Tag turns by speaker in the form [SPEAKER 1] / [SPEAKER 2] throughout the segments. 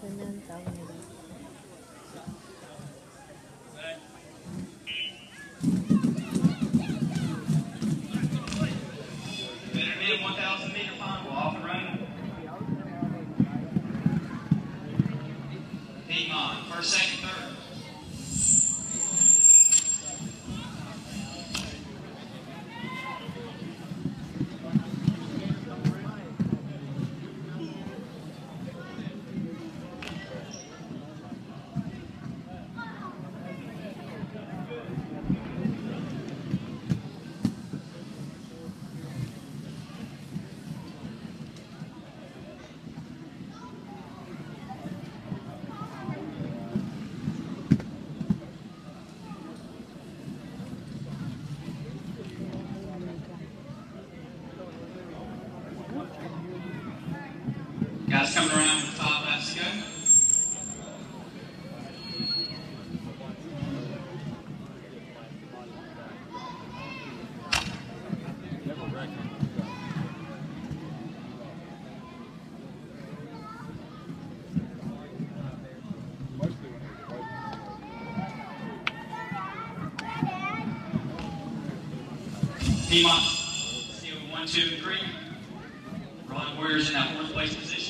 [SPEAKER 1] Ganyan ang tawag nila.
[SPEAKER 2] Better than Guys coming around with five laps to go. Team on. Seal one, two, and three. Rolling Warriors in that fourth place position.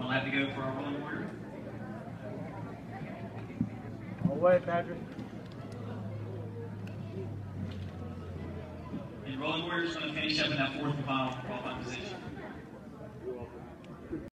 [SPEAKER 2] we'll have to go for our rolling order.
[SPEAKER 3] Away, Patrick.
[SPEAKER 2] And rolling warriors going to finish up in that fourth and final qualifying position.